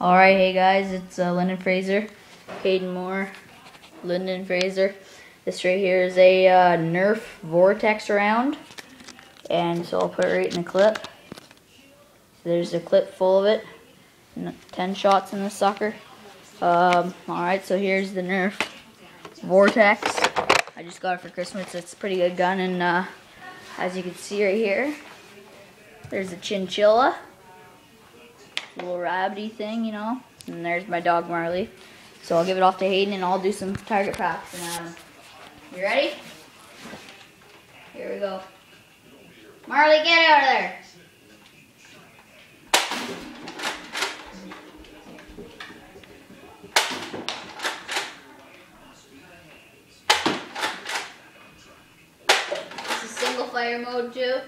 Alright, hey guys, it's uh, Linden Fraser, Hayden Moore, Linden Fraser. This right here is a uh, Nerf Vortex round, and so I'll put it right in the clip. So there's a clip full of it, 10 shots in the sucker. Um, Alright, so here's the Nerf Vortex. I just got it for Christmas, it's a pretty good gun, and uh, as you can see right here, there's a chinchilla little rabbity thing, you know. And there's my dog Marley. So I'll give it off to Hayden and I'll do some target practice. Um, you ready? Here we go. Marley, get out of there. Is single fire mode too.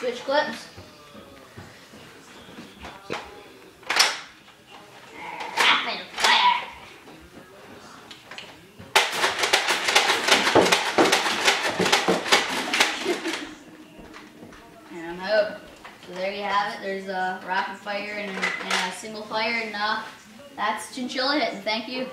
Switch clips. So there you have it. There's a rapid fire and, and a single fire, and uh, that's chinchilla hitting. Thank you.